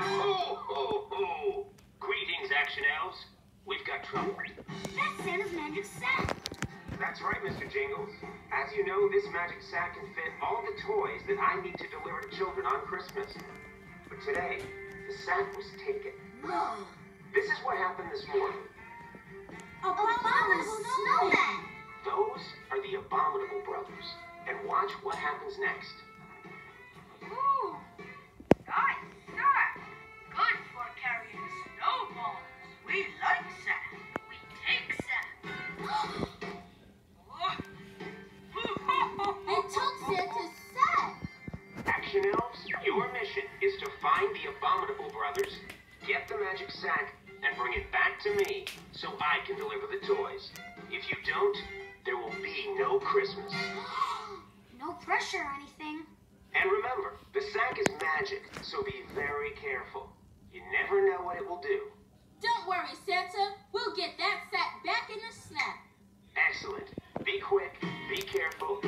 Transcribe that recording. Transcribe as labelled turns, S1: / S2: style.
S1: Ho, ho, ho! Greetings, Action Elves. We've got trouble.
S2: That's Santa's magic sack.
S1: That's right, Mr. Jingles. As you know, this magic sack can fit all the toys that I need to deliver to children on Christmas. But today, the sack was taken.
S2: No.
S1: This is what happened this morning.
S2: Abominable snowman.
S1: Those are the Abominable Brothers. And watch what happens next. Action Elves, your mission is to find the Abominable Brothers, get the magic sack, and bring it back to me so I can deliver the toys. If you don't, there will be no Christmas.
S2: No pressure or anything.
S1: And remember, the sack is magic, so be very careful. You never know what it will do.
S3: Don't worry, Santa. We'll get that sack back in a snap.
S1: Excellent. Be quick, be careful,